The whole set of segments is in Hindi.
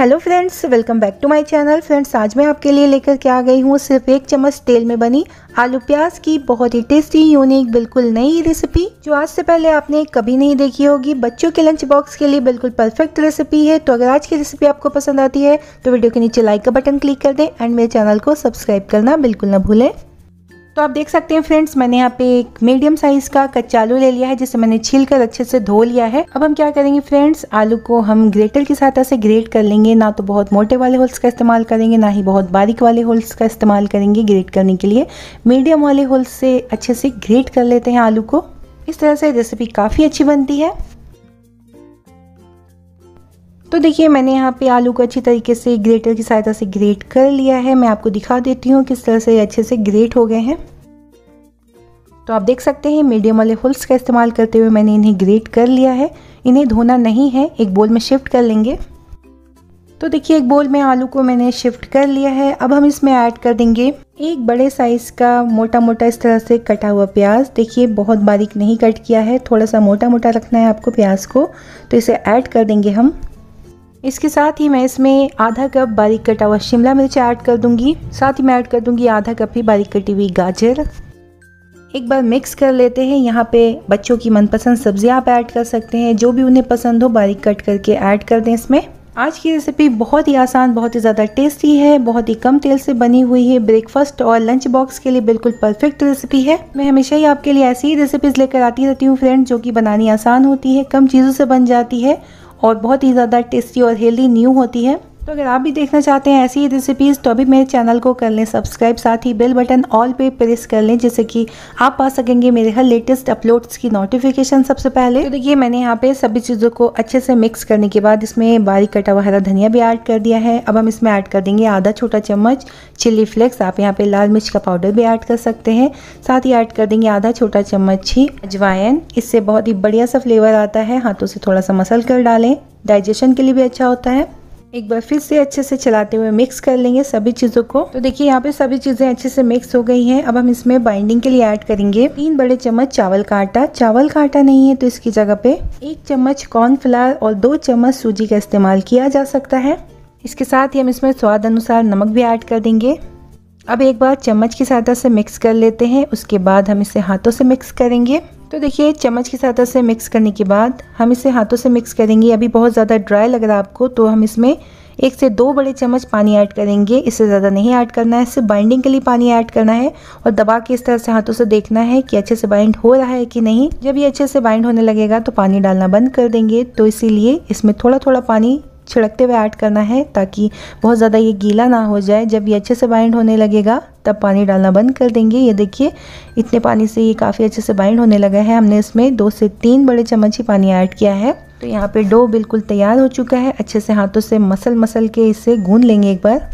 Hello friends welcome back to my channel friends आज मैं आपके लिए लेकर के आ गई हूँ सिर्फ़ एक चम्मच तेल में बनी आलू प्याज की। बहुत ही टेस्टी यूनिक बिल्कुल नई रेसिपी जो आज से पहले आपने कभी नहीं देखी होगी। बच्चों के लंच बॉक्स के लिए बिल्कुल परफेक्ट रेसिपी है। तो अगर आज की रेसिपी आपको पसंद आती है तो वीडियो के नीचे लाइक का बटन क्लिक कर दें एंड मेरे चैनल को सब्सक्राइब करना बिल्कुल ना भूलें। तो आप देख सकते हैं फ्रेंड्स मैंने यहाँ पे एक मीडियम साइज़ का कच्चा आलू ले लिया है, जिसे मैंने छील कर अच्छे से धो लिया है। अब हम क्या करेंगे फ्रेंड्स आलू को हम ग्रेटर की सहायता से ग्रेट कर लेंगे। ना तो बहुत मोटे वाले होल्स का इस्तेमाल करेंगे, ना ही बहुत बारीक वाले होल्स का इस्तेमाल करेंगे ग्रेट करने के लिए। मीडियम वाले होल्स से अच्छे से ग्रेट कर लेते हैं आलू को। इस तरह से रेसिपी काफ़ी अच्छी बनती है। तो देखिए, मैंने यहाँ पे आलू को अच्छी तरीके से ग्रेटर की सहायता से ग्रेट कर लिया है। मैं आपको दिखा देती हूँ किस तरह से अच्छे से ग्रेट हो गए हैं। तो आप देख सकते हैं, मीडियम वाले होल्स का इस्तेमाल करते हुए मैंने इन्हें ग्रेट कर लिया है। इन्हें धोना नहीं है, एक बोल में शिफ्ट कर लेंगे। तो देखिए, एक बोल में आलू को मैंने शिफ्ट कर लिया है। अब हम इसमें ऐड कर देंगे एक बड़े साइज़ का मोटा मोटा इस तरह से कटा हुआ प्याज। देखिए, बहुत बारीक नहीं कट किया है, थोड़ा सा मोटा मोटा रखना है आपको प्याज को। तो इसे ऐड कर देंगे हम। इसके साथ ही मैं इसमें आधा कप बारीक कटा हुआ शिमला मिर्च ऐड कर दूँगी। साथ ही मैं ऐड कर दूँगी आधा कप ही बारीक कटी हुई गाजर। एक बार मिक्स कर लेते हैं। यहाँ पे बच्चों की मनपसंद सब्ज़ियाँ आप ऐड कर सकते हैं। जो भी उन्हें पसंद हो, बारीक कट करके ऐड कर दें इसमें। आज की रेसिपी बहुत ही आसान, बहुत ही ज़्यादा टेस्टी है, बहुत ही कम तेल से बनी हुई है। ब्रेकफास्ट और लंच बॉक्स के लिए बिल्कुल परफेक्ट रेसिपी है। मैं हमेशा ही आपके लिए ऐसी ही रेसिपीज़ लेकर आती रहती हूँ फ्रेंड जो कि बनानी आसान होती है, कम चीज़ों से बन जाती है। और बहुत ही ज़्यादा टेस्टी और हेल्दी न्यू होती है। तो अगर आप भी देखना चाहते हैं ऐसी ही रेसिपीज़ तो अभी मेरे चैनल को कर लें सब्सक्राइब साथ ही बेल बटन ऑल पे प्रेस कर लें, जिससे कि आप पा सकेंगे मेरे हर लेटेस्ट अपलोड्स की नोटिफिकेशन सबसे पहले। तो देखिए, मैंने यहाँ पे सभी चीज़ों को अच्छे से मिक्स करने के बाद इसमें बारीक कटा हुआ हरा धनिया भी ऐड कर दिया है। अब हम इसमें ऐड कर देंगे आधा छोटा चम्मच चिल्ली फ्लेक्स आप यहाँ पर लाल मिर्च का पाउडर भी ऐड कर सकते हैं। साथ ही ऐड कर देंगे आधा छोटा चम्मच ही अजवाइन। इससे बहुत ही बढ़िया सा फ्लेवर आता है, हाथों से थोड़ा सा मसल कर डालें। डाइजेशन के लिए भी अच्छा होता है। एक बार फिर से अच्छे से चलाते हुए मिक्स कर लेंगे सभी चीज़ों को। तो देखिए, यहाँ पे सभी चीज़ें अच्छे से मिक्स हो गई हैं। अब हम इसमें बाइंडिंग के लिए ऐड करेंगे। तीन बड़े चम्मच चावल का आटा। चावल का आटा नहीं है तो इसकी जगह पे एक चम्मच कॉर्नफ्लावर और दो चम्मच सूजी का इस्तेमाल किया जा सकता है। इसके साथ ही हम इसमें स्वाद अनुसार नमक भी ऐड कर देंगे। अब एक बार चम्मच की सहायता से मिक्स कर लेते हैं। उसके बाद हम इसे हाथों से मिक्स करेंगे। तो देखिए, चम्मच की सहायता से मिक्स करने के बाद हम इसे हाथों से मिक्स करेंगे। अभी बहुत ज़्यादा ड्राई लग रहा है आपको तो हम इसमें एक से दो बड़े चम्मच पानी ऐड करेंगे। इससे ज़्यादा नहीं ऐड करना है, सिर्फ़ बाइंडिंग के लिए पानी ऐड करना है और दबा के इस तरह से हाथों से देखना है कि अच्छे से बाइंड हो रहा है कि नहीं। जब ये अच्छे से बाइंड होने लगेगा तो पानी डालना बंद कर देंगे। तो इसीलिए इसमें थोड़ा थोड़ा पानी छिड़कते हुए ऐड करना है ताकि बहुत ज़्यादा ये गीला ना हो जाए। जब ये अच्छे से बाइंड होने लगेगा तब पानी डालना बंद कर देंगे। ये देखिए, इतने पानी से ये काफ़ी अच्छे से बाइंड होने लगा है। हमने इसमें दो से तीन बड़े चम्मच ही पानी ऐड किया है। तो यहाँ पे डो बिल्कुल तैयार हो चुका है। अच्छे से हाथों से मसल मसल के इसे गूंद लेंगे एक बार।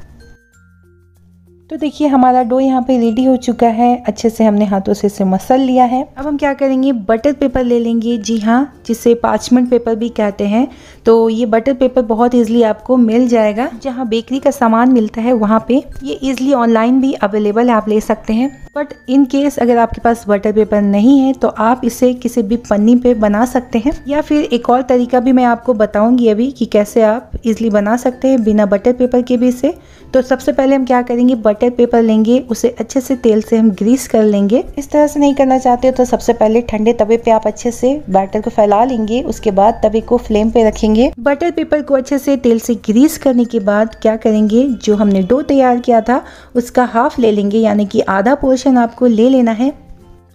तो देखिए, हमारा डो यहाँ पे रेडी हो चुका है। अच्छे से हमने हाथों से इसे मसल लिया है। अब हम क्या करेंगे? बटर पेपर ले लेंगे। जी हाँ जिसे पार्चमेंट पेपर भी कहते हैं। तो ये बटर पेपर बहुत इजीली आपको मिल जाएगा। जहाँ बेकरी का सामान मिलता है, वहाँ पे ये इजीली ऑनलाइन भी अवेलेबल है, आप ले सकते हैं। बट इन केस अगर आपके पास बटर पेपर नहीं है तो आप इसे किसी भी पन्नी पे बना सकते हैं। या फिर एक और तरीका भी मैं आपको बताऊँगी अभी कि कैसे आप इजली बना सकते हैं बिना बटर पेपर के भी इसे। तो सबसे पहले हम क्या करेंगे? बटर पेपर लेंगे, उसे अच्छे से तेल से हम ग्रीस कर लेंगे। इस तरह से नहीं करना चाहते तो सबसे पहले ठंडे तवे पे आप अच्छे से बैटर को फैला लेंगे, उसके बाद तवे को फ्लेम पे रखेंगे। बटर पेपर को अच्छे से तेल से ग्रीस करने के बाद क्या करेंगे? जो हमने डो तैयार किया था, उसका हाफ़ ले लेंगे, यानी कि आधा पोर्शन आपको ले लेना है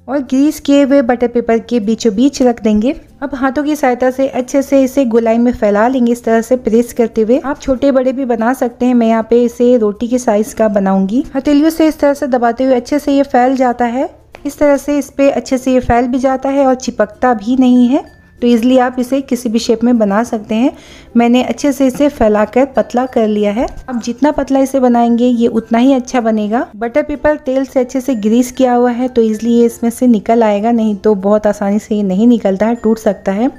और ग्रीस किए हुए बटर पेपर के बीचों बीच रख देंगे। अब हाथों की सहायता से अच्छे से इसे गोलाई में फैला लेंगे। इस तरह से प्रेस करते हुए आप छोटे बड़े भी बना सकते हैं। मैं यहाँ पे इसे रोटी के साइज़ का बनाऊँगी। हथेलियों से इस तरह से दबाते हुए अच्छे से ये फैल जाता है। इस तरह से इस पे अच्छे से ये फैल भी जाता है और चिपकता भी नहीं है। तो ईज़िली आप इसे किसी भी शेप में बना सकते हैं। मैंने अच्छे से इसे फैलाकर पतला कर लिया है। अब जितना पतला इसे बनाएँगे, ये उतना ही अच्छा बनेगा। बटर पेपर तेल से अच्छे से ग्रीस किया हुआ है तो ईज़िली ये इसमें से निकल आएगा, नहीं तो बहुत आसानी से ये नहीं निकलता है, टूट सकता है।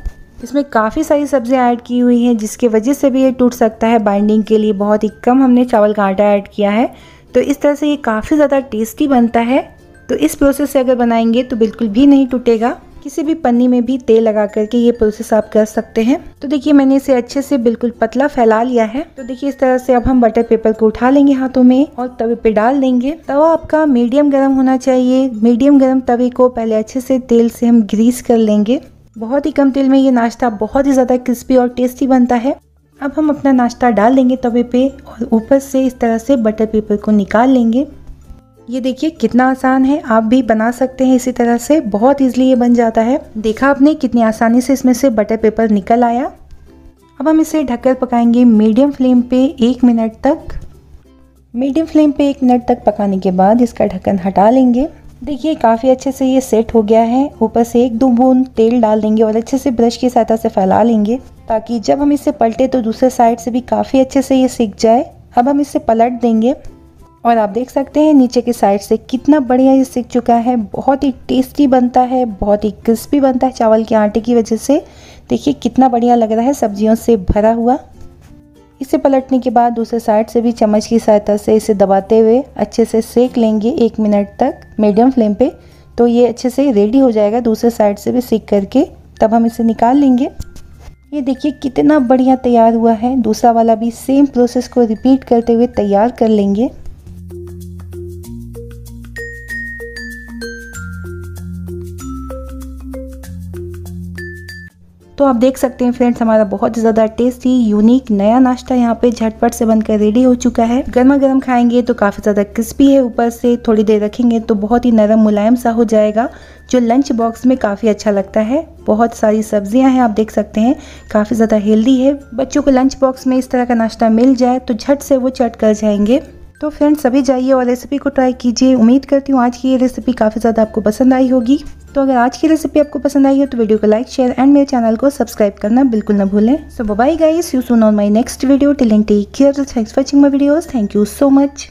इसमें काफ़ी सारी सब्ज़ियाँ ऐड की हुई हैं, जिसके वजह से भी ये टूट सकता है। बाइंडिंग के लिए बहुत ही कम हमने चावल का आटा ऐड किया है। तो इस तरह से ये काफ़ी ज़्यादा टेस्टी बनता है। तो इस प्रोसेस से अगर बनाएँगे तो बिल्कुल भी नहीं टूटेगा। किसी भी पन्नी में भी तेल लगा करके ये प्रोसेस आप कर सकते हैं। तो देखिए, मैंने इसे अच्छे से बिल्कुल पतला फैला लिया है। तो देखिए, इस तरह से अब हम बटर पेपर को उठा लेंगे हाथों में और तवे पे डाल देंगे। तवा आपका मीडियम गर्म होना चाहिए। मीडियम गर्म तवे को पहले अच्छे से तेल से हम ग्रीस कर लेंगे। बहुत ही कम तेल में ये नाश्ता बहुत ही ज़्यादा क्रिस्पी और टेस्टी बनता है। अब हम अपना नाश्ता डाल देंगे तवे पे और ऊपर से इस तरह से बटर पेपर को निकाल लेंगे। ये देखिए कितना आसान है, आप भी बना सकते हैं इसी तरह से, बहुत इजली ये बन जाता है। देखा आपने कितनी आसानी से इसमें से बटर पेपर निकल आया। अब हम इसे ढककर पकाएँगे मीडियम फ्लेम पे एक मिनट तक। मीडियम फ्लेम पे एक मिनट तक पकाने के बाद इसका ढक्कन हटा लेंगे। देखिए काफ़ी अच्छे से ये सेट हो गया है। ऊपर से एक दो बूंद तेल डाल देंगे और अच्छे से ब्रश की सहायता से फैला लेंगे, ताकि जब हम इसे पलटे तो दूसरे साइड से भी काफ़ी अच्छे से ये सीख जाए। अब हम इसे पलट देंगे। और आप देख सकते हैं नीचे की साइड से कितना बढ़िया ये सीख चुका है। बहुत ही टेस्टी बनता है, बहुत ही क्रिस्पी बनता है चावल के आटे की वजह से। देखिए कितना बढ़िया लग रहा है सब्जियों से भरा हुआ। इसे पलटने के बाद दूसरे साइड से भी चम्मच की सहायता से इसे दबाते हुए अच्छे से सेक लेंगे एक मिनट तक मीडियम फ्लेम पे। तो ये अच्छे से रेडी हो जाएगा दूसरे साइड से भी सेक करके। तब हम इसे निकाल लेंगे। ये देखिए कितना बढ़िया तैयार हुआ है। दूसरा वाला भी सेम प्रोसेस को रिपीट करते हुए तैयार कर लेंगे। तो आप देख सकते हैं फ्रेंड्स हमारा बहुत ज़्यादा टेस्टी यूनिक नया नाश्ता यहाँ पे झटपट से बनकर रेडी हो चुका है। गर्मा गर्म खाएँगे तो काफ़ी ज़्यादा क्रिस्पी है ऊपर से, थोड़ी देर रखेंगे तो बहुत ही नरम मुलायम सा हो जाएगा, जो लंच बॉक्स में काफ़ी अच्छा लगता है। बहुत सारी सब्ज़ियाँ हैं, आप देख सकते हैं, काफ़ी ज़्यादा हेल्दी है। बच्चों को लंच बॉक्स में इस तरह का नाश्ता मिल जाए तो झट से वो चट कर जाएँगे। तो फ्रेंड्स सभी जाइए और रेसिपी को ट्राई कीजिए। उम्मीद करती हूँ आज की ये रेसिपी काफ़ी ज़्यादा आपको पसंद आई होगी। तो अगर आज की रेसिपी आपको पसंद आई हो तो वीडियो को लाइक शेयर एंड मेरे चैनल को सब्सक्राइब करना बिल्कुल ना भूलें। So bye guys you soon on my next video tilling take care thanks for watching my videos thank you so much